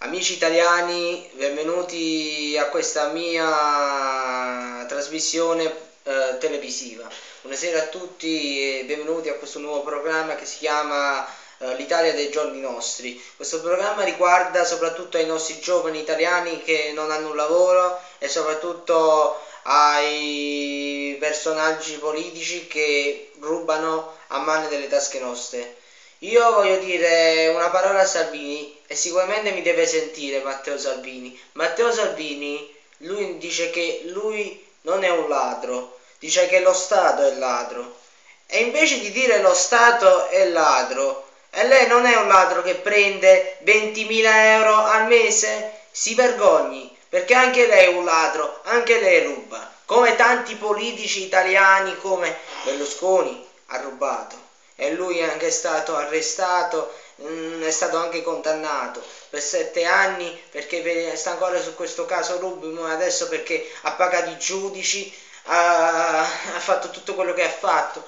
Amici italiani, benvenuti a questa mia trasmissione eh, televisiva. Buonasera a tutti e benvenuti a questo nuovo programma che si chiama eh, L'Italia dei giorni nostri. Questo programma riguarda soprattutto ai nostri giovani italiani che non hanno un lavoro e soprattutto ai personaggi politici che rubano a mano delle tasche nostre. Io voglio dire una parola a Salvini e sicuramente mi deve sentire Matteo Salvini. Matteo Salvini, lui dice che lui non è un ladro, dice che lo Stato è ladro. E invece di dire lo Stato è ladro, e lei non è un ladro che prende 20.000 euro al mese, si vergogni, perché anche lei è un ladro, anche lei ruba, come tanti politici italiani come Berlusconi ha rubato e lui è anche stato arrestato, mh, mm, è stato anche condannato per sette anni perché sta ancora su questo caso Rubio, adesso perché ha pagato i giudici, ha, ha, fatto tutto quello che ha fatto.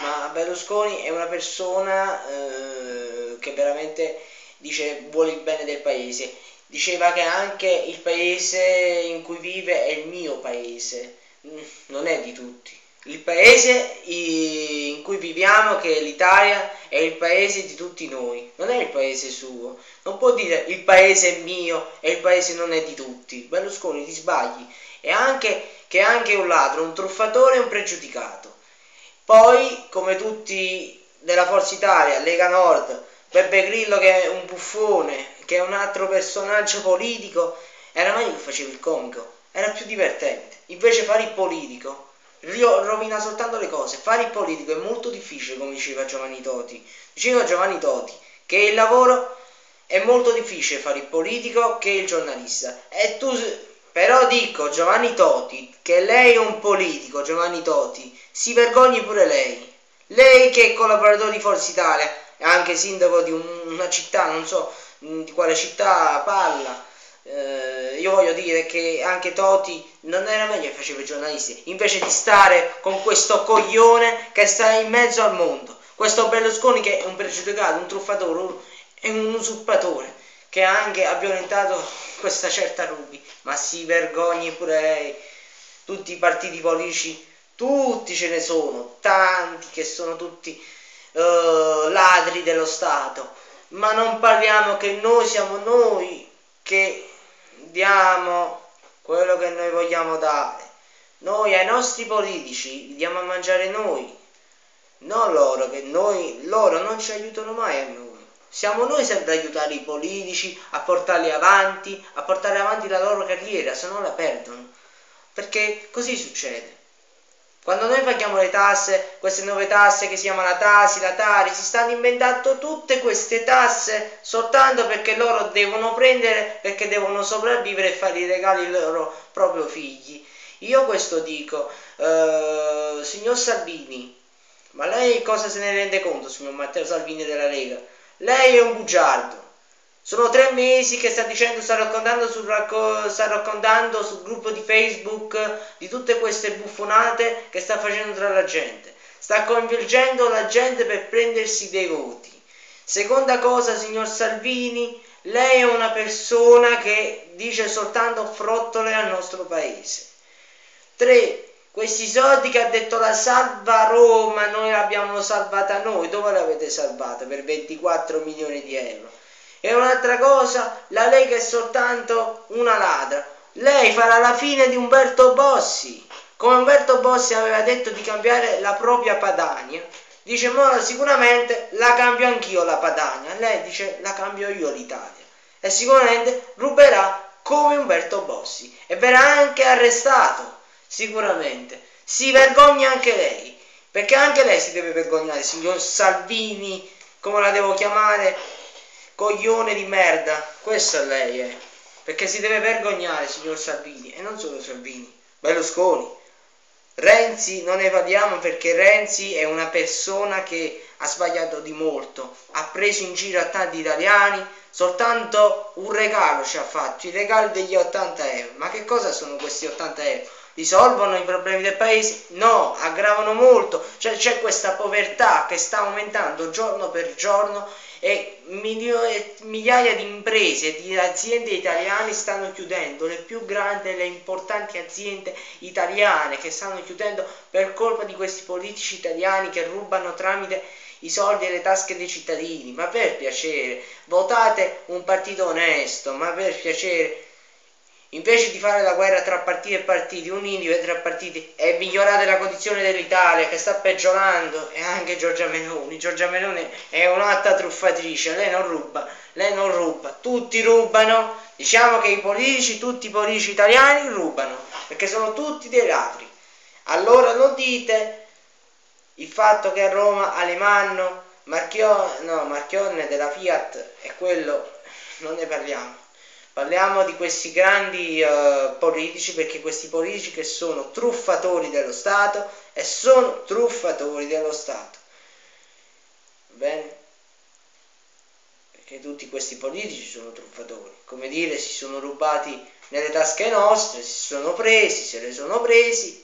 Ma Berlusconi è una persona eh, che veramente dice vuole il bene del paese. Diceva che anche il paese in cui vive è il mio paese, mm, non è di tutti. Il paese in cui viviamo, che è l'Italia, è il paese di tutti noi, non è il paese suo. Non può dire il paese è mio e il paese non è di tutti. Berlusconi ti sbagli. E anche che è anche un ladro, un truffatore e un pregiudicato. Poi, come tutti della Forza Italia, Lega Nord, Beppe Grillo che è un buffone, che è un altro personaggio politico, era meglio che faceva il comico, era più divertente. Invece fare il politico rovina soltanto le cose. Fare il politico è molto difficile, come diceva Giovanni Toti. Diceva Giovanni Toti che il lavoro è molto difficile fare il politico che il giornalista. E tu, però dico Giovanni Toti che lei è un politico, Giovanni Toti, si vergogni pure lei. Lei che è collaboratore di Forza Italia, è anche sindaco di una città, non so di quale città parla. Eh, io voglio dire che anche Toti non era meglio che faceva i giornalisti, invece di stare con questo coglione che sta in mezzo al mondo, questo Berlusconi che è un pregiudicato, un truffatore, è un usurpatore, che anche ha violentato questa certa Rubi, ma si vergogni pure lei, tutti i partiti politici, tutti ce ne sono, tanti che sono tutti uh, ladri dello Stato, ma non parliamo che noi siamo noi che diamo quello che noi vogliamo dare. Noi ai nostri politici diamo a mangiare noi, non loro, che noi, loro non ci aiutano mai a noi. Siamo noi sempre a aiutare i politici, a portarli avanti, a portare avanti la loro carriera, se no la perdono. Perché così succede. Quando noi paghiamo le tasse, queste nuove tasse che si chiamano la Tasi, la Tari, si stanno inventando tutte queste tasse soltanto perché loro devono prendere, perché devono sopravvivere e fare i regali ai loro propri figli. Io questo dico, eh, signor Salvini, ma lei cosa se ne rende conto, signor Matteo Salvini della Lega? Lei è un bugiardo. Sono tre mesi che sta dicendo, sta raccontando, sul, sta raccontando sul gruppo di Facebook di tutte queste buffonate che sta facendo tra la gente. Sta coinvolgendo la gente per prendersi dei voti. Seconda cosa, signor Salvini, lei è una persona che dice soltanto frottole al nostro paese. 3. Questi soldi che ha detto la salva Roma, noi l'abbiamo salvata noi, dove l'avete salvata? Per 24 milioni di euro. E un'altra cosa, la Lega è soltanto una ladra. Lei farà la fine di Umberto Bossi. Come Umberto Bossi aveva detto di cambiare la propria Padania, dice Mora sicuramente la cambio anch'io la Padania. Lei dice la cambio io l'Italia. E sicuramente ruberà come Umberto Bossi. E verrà anche arrestato, sicuramente. Si vergogna anche lei. Perché anche lei si deve vergognare, signor Salvini, come la devo chiamare, Coglione di merda, questo è lei, eh. Perché si deve vergognare, signor Salvini, e non solo Salvini, Berlusconi. Renzi non evadiamo perché Renzi è una persona che ha sbagliato di molto, ha preso in giro a tanti italiani, soltanto un regalo ci ha fatto, i regali degli 80 euro. Ma che cosa sono questi 80 euro? Risolvono i problemi del paese? No, aggravano molto. Cioè c'è questa povertà che sta aumentando giorno per giorno e migliaia di imprese, di aziende italiane stanno chiudendo, le più grandi e le importanti aziende italiane che stanno chiudendo per colpa di questi politici italiani che rubano tramite i soldi e le tasche dei cittadini. Ma per piacere, votate un partito onesto, ma per piacere Invece di fare la guerra tra partiti e partiti, unitevi tra partiti e migliorate la condizione dell'Italia che sta peggiorando e anche Giorgia Meloni. Giorgia Meloni è un'altra truffatrice, lei non ruba, lei non ruba, tutti rubano. Diciamo che i politici, tutti i politici italiani rubano, perché sono tutti dei ladri. Allora non dite il fatto che a Roma Alemanno, Marchionne, no, Marchionne della Fiat e quello non ne parliamo Parliamo di questi grandi uh, politici perché questi politici che sono truffatori dello Stato e sono truffatori dello Stato. Bene? Perché tutti questi politici sono truffatori. Come dire, si sono rubati nelle tasche nostre, si sono presi, se le sono presi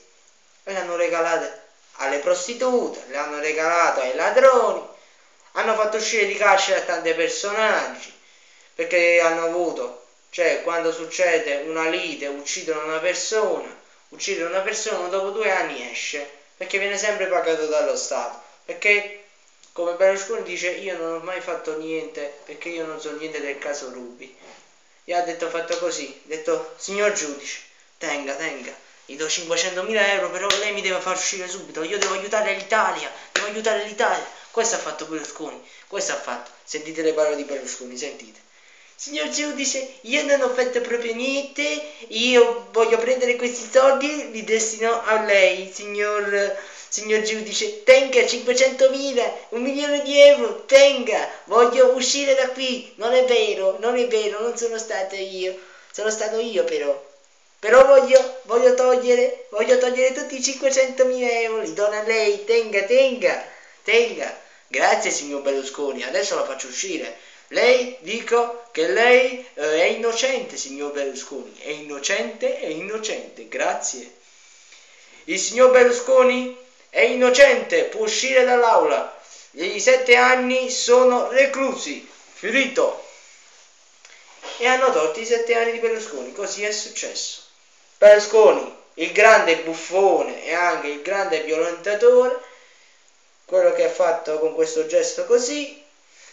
e le hanno regalate alle prostitute, le hanno regalate ai ladroni, hanno fatto uscire di carcere a tanti personaggi perché hanno avuto cioè, quando succede una lite, uccidono una persona, uccidono una persona, dopo due anni esce, perché viene sempre pagato dallo Stato. Perché, come Berlusconi dice, io non ho mai fatto niente, perché io non so niente del caso Rubi. Gli ha detto fatto così, ha detto, signor giudice, tenga, tenga, gli do 500.000 euro, però lei mi deve far uscire subito, io devo aiutare l'Italia, devo aiutare l'Italia. Questo ha fatto Berlusconi, questo ha fatto. Sentite le parole di Berlusconi, sentite. Signor giudice, io non ho fatto proprio niente, io voglio prendere questi soldi e li destino a lei, signor, signor giudice. Tenga 500.000, un milione di euro, tenga, voglio uscire da qui. Non è vero, non è vero, non sono stato io, sono stato io però. Però voglio, voglio togliere, voglio togliere tutti i 500.000 euro, li do a lei, tenga, tenga, tenga. Grazie signor Berlusconi, adesso la faccio uscire. Lei, dico che lei eh, è innocente, signor Berlusconi, è innocente, è innocente, grazie. Il signor Berlusconi è innocente, può uscire dall'aula. I sette anni sono reclusi, finito. E hanno tolto i sette anni di Berlusconi, così è successo. Berlusconi, il grande buffone e anche il grande violentatore, quello che ha fatto con questo gesto così,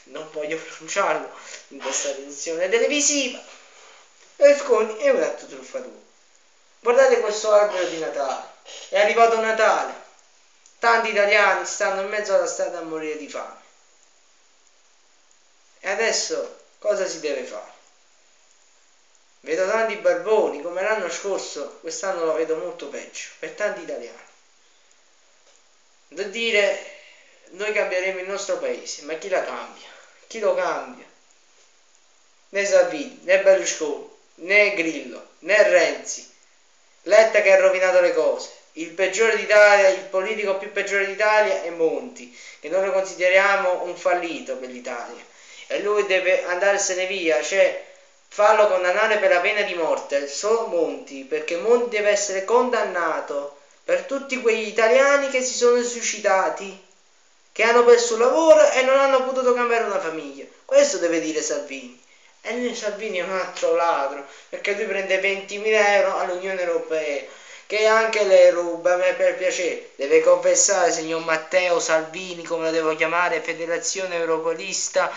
non voglio pronunciarlo in questa edizione televisiva. Berlusconi è un atto truffatore. Guardate questo albero di Natale. È arrivato Natale. Tanti italiani stanno in mezzo alla strada a morire di fame. E adesso cosa si deve fare? Vedo tanti barboni, come l'anno scorso, quest'anno lo vedo molto peggio, per tanti italiani. Da dire, noi cambieremo il nostro paese, ma chi la cambia? chi lo cambia? Né Salvini, né Berlusconi, né Grillo, né Renzi. Letta che ha rovinato le cose. Il peggiore d'Italia, il politico più peggiore d'Italia è Monti, che noi lo consideriamo un fallito per l'Italia. E lui deve andarsene via, cioè farlo condannare per la pena di morte, solo Monti, perché Monti deve essere condannato per tutti quegli italiani che si sono suicidati che hanno perso il lavoro e non hanno potuto cambiare una famiglia. Questo deve dire Salvini. E Salvini è un altro ladro, perché lui prende 20.000 euro all'Unione Europea, che anche le ruba, a me per piacere. Deve confessare, signor Matteo Salvini, come lo devo chiamare, Federazione Europolista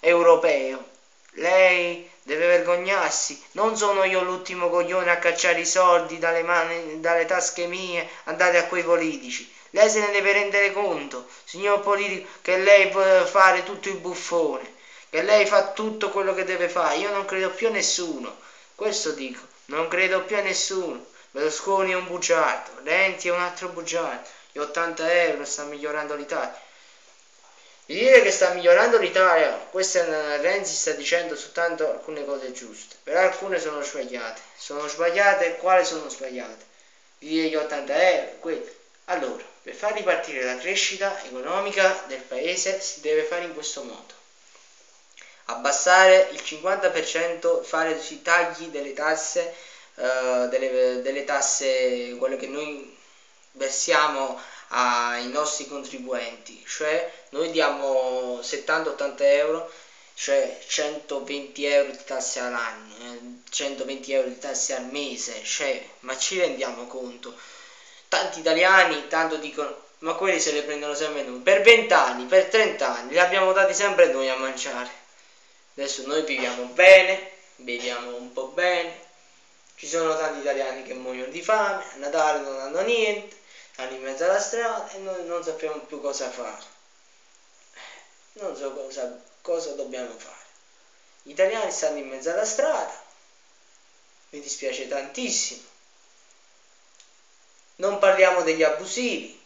Europeo. Lei deve vergognarsi. Non sono io l'ultimo coglione a cacciare i soldi dalle, mani, dalle tasche mie, andate a quei politici. Lei se ne deve rendere conto, signor politico, che lei può fare tutto il buffone, che lei fa tutto quello che deve fare. Io non credo più a nessuno, questo dico, non credo più a nessuno. Berlusconi è un bugiardo, Renzi è un altro bugiardo, gli 80 euro sta migliorando l'Italia. Di dire che sta migliorando l'Italia, questo Renzi sta dicendo soltanto alcune cose giuste, però alcune sono sbagliate. Sono sbagliate, quali sono sbagliate? Di dire gli 80 euro, quelli. Allora, per far ripartire la crescita economica del paese si deve fare in questo modo. Abbassare il 50%, fare sui tagli delle tasse, uh, delle, delle tasse, quelle che noi versiamo ai nostri contribuenti, cioè noi diamo 70-80 euro, cioè 120 euro di tasse all'anno, 120 eh, euro di tasse al mese, cioè, ma ci rendiamo conto? Tanti italiani tanto dicono, ma quelli se le prendono sempre noi, per 20 anni, per 30 anni, li abbiamo dati sempre noi a mangiare. Adesso noi viviamo bene, beviamo un po' bene, ci sono tanti italiani che muoiono di fame, a Natale non hanno niente, stanno in mezzo alla strada e noi non sappiamo più cosa fare. Non so cosa, cosa dobbiamo fare. Gli italiani stanno in mezzo alla strada, mi dispiace tantissimo. Non parliamo degli abusivi,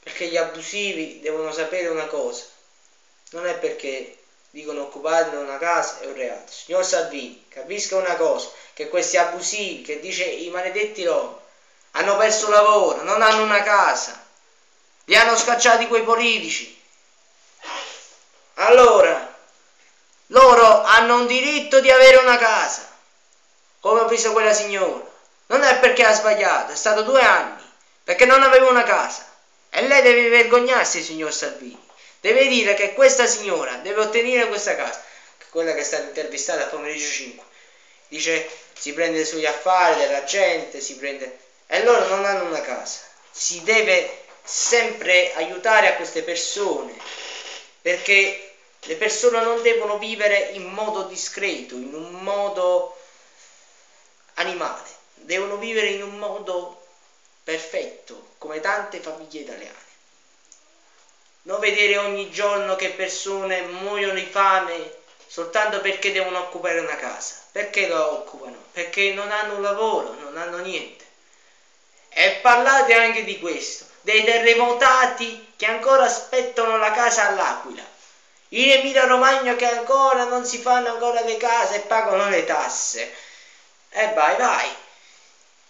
perché gli abusivi devono sapere una cosa, non è perché dicono occupare una casa è un reato. Signor Salvini, capisca una cosa, che questi abusivi, che dice i maledetti rom, hanno perso lavoro, non hanno una casa, li hanno scacciati quei politici. Allora, loro hanno un diritto di avere una casa, come ho visto quella signora. Non è perché ha sbagliato, è stato due anni, perché non aveva una casa. E lei deve vergognarsi, signor Salvini. Deve dire che questa signora deve ottenere questa casa, quella che è stata intervistata a pomeriggio 5. Dice si prende sugli affari della gente, si prende e loro non hanno una casa. Si deve sempre aiutare a queste persone perché le persone non devono vivere in modo discreto, in un modo animale, devono vivere in un modo perfetto, come tante famiglie italiane. Non vedere ogni giorno che persone muoiono di fame soltanto perché devono occupare una casa. Perché la occupano? Perché non hanno un lavoro, non hanno niente. E parlate anche di questo, dei terremotati che ancora aspettano la casa all'Aquila, in Emilia Romagna che ancora non si fanno ancora le case e pagano le tasse. E vai, vai.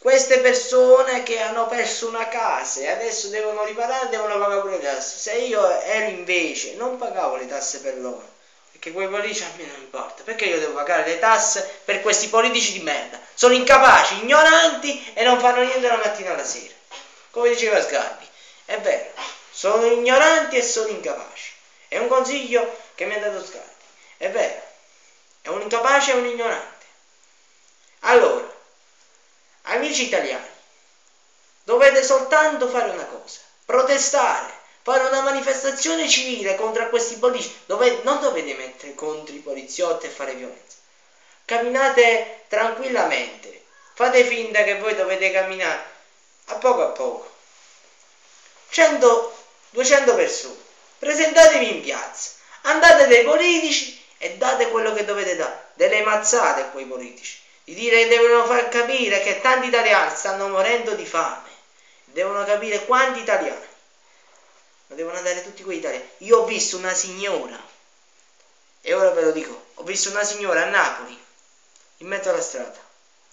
Queste persone che hanno perso una casa e adesso devono riparare devono pagare pure le tasse. Se io ero invece non pagavo le tasse per loro, perché quei politici a me non importa, perché io devo pagare le tasse per questi politici di merda? Sono incapaci, ignoranti e non fanno niente la mattina alla sera. Come diceva Sgarbi. È vero, sono ignoranti e sono incapaci. È un consiglio che mi ha dato Sgarbi. È vero, è un incapace e un ignorante. Allora, amici italiani, dovete soltanto fare una cosa, protestare fare una manifestazione civile contro questi politici, dove non dovete mettere contro i poliziotti e fare violenza. Camminate tranquillamente, fate finta che voi dovete camminare a poco a poco. 100, 200 persone, presentatevi in piazza, andate dai politici e date quello che dovete dare, delle mazzate a quei politici, dire che devono far capire che tanti italiani stanno morendo di fame, devono capire quanti italiani lo devono andare tutti quei italiani. Io ho visto una signora, e ora ve lo dico, ho visto una signora a Napoli, in mezzo alla strada.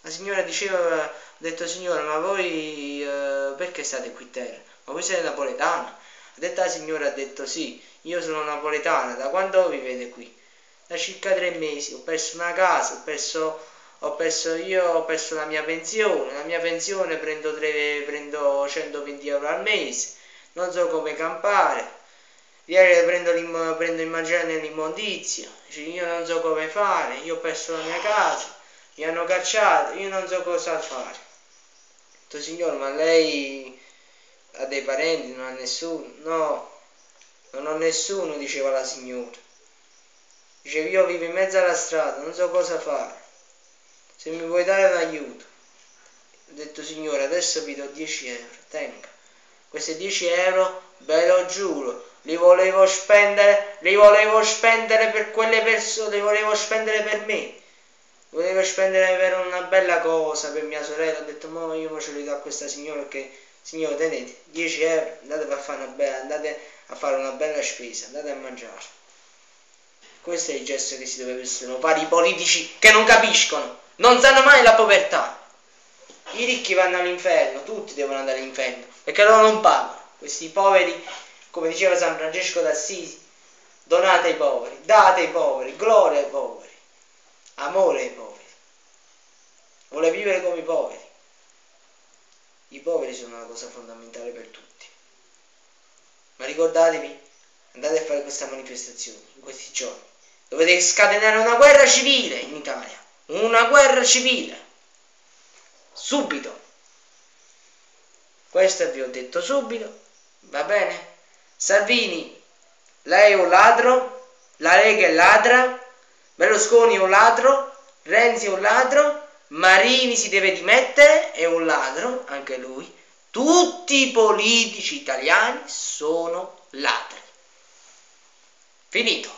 La signora diceva, ho detto signora, ma voi eh, perché state qui terra? Ma voi siete napoletana? Ha detto la signora, ha detto sì, io sono napoletana, da quando vivete qui? Da circa tre mesi, ho perso una casa, ho perso, ho perso io ho perso la mia pensione, la mia pensione prendo, tre, prendo 120 euro al mese, non so come campare. Ieri prendo, prendo il mangiare nell'immondizia, io non so come fare, io ho perso la mia casa, mi hanno cacciato, io non so cosa fare. Ho detto, signore, ma lei ha dei parenti, non ha nessuno? No, non ho nessuno, diceva la signora. Dice, io vivo in mezzo alla strada, non so cosa fare. Se mi vuoi dare un aiuto. Ho detto, signore, adesso vi do 10 euro, tenga questi 10 euro, ve lo giuro, li volevo spendere, li volevo spendere per quelle persone, li volevo spendere per me. Volevo spendere per una bella cosa, per mia sorella, ho detto, ma io ce li do a questa signora che, signore, tenete, 10 euro, andate a fare una bella, andate a fare una bella spesa, andate a mangiare. Questo è il gesto che si dovessero fare i politici che non capiscono, non sanno mai la povertà. I ricchi vanno all'inferno, tutti devono andare all'inferno, perché loro non pagano. Questi poveri, come diceva San Francesco d'Assisi, donate ai poveri, date ai poveri, gloria ai poveri, amore ai poveri. vuole vivere come i poveri. I poveri sono una cosa fondamentale per tutti. Ma ricordatevi, andate a fare questa manifestazione in questi giorni. Dovete scatenare una guerra civile in Italia. Una guerra civile. Subito. Questo vi ho detto subito. Va bene? Salvini, lei è un ladro, la Lega è ladra, Berlusconi è un ladro, Renzi è un ladro, Marini si deve dimettere, è un ladro, anche lui. Tutti i politici italiani sono ladri. Finito.